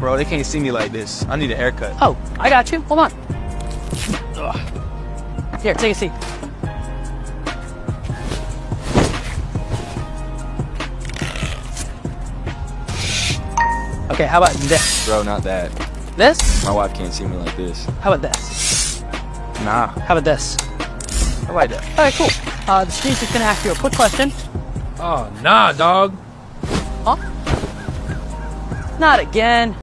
Bro, they can't see me like this. I need a haircut. Oh, I got you. Hold on. Ugh. Here, take a seat. Okay, how about this? Bro, not that. This? My wife can't see me like this. How about this? Nah. How about this? How about that. All right, cool. Uh, the student's just gonna ask you a quick question. Oh, nah, dog. Huh? Not again.